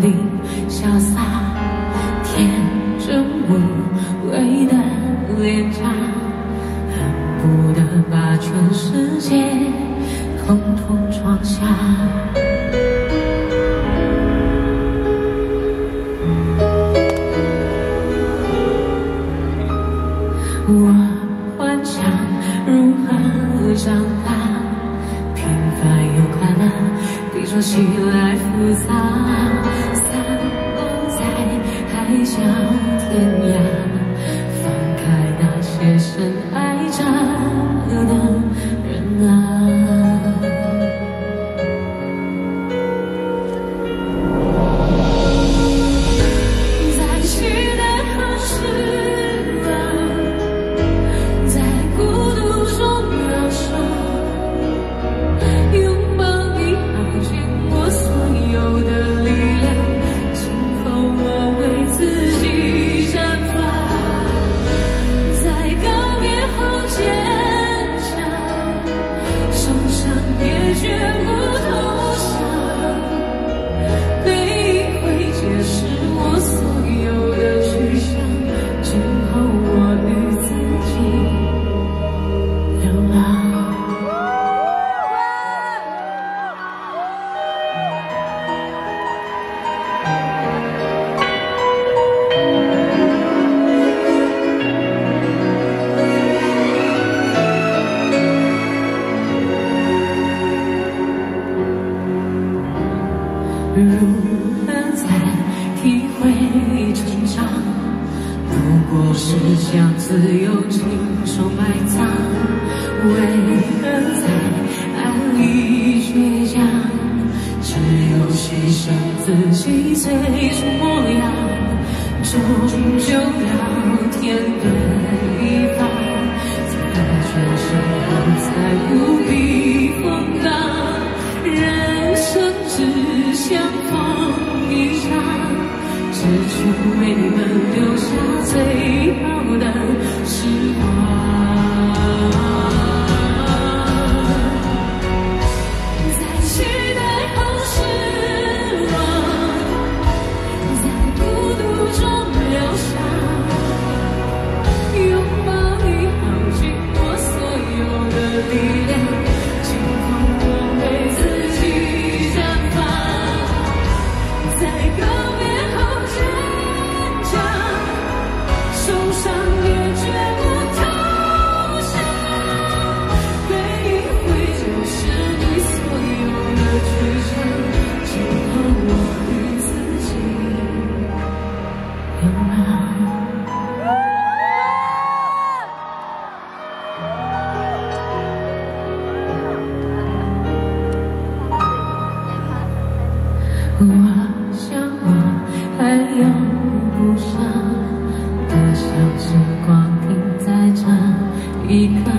你潇洒天真无畏的脸颊恨不得把全世界统统装下。我幻想如何长大。说起来复杂。散落在海角天涯如何才体会成长？不过是将自由亲手埋葬。为何在爱里倔强？只有牺牲自己最初模样，终究要天各相逢一场，只求为你们留下最好的我想我还有不少，多想时光停在这一刻，